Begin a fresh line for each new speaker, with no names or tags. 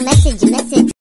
message, message.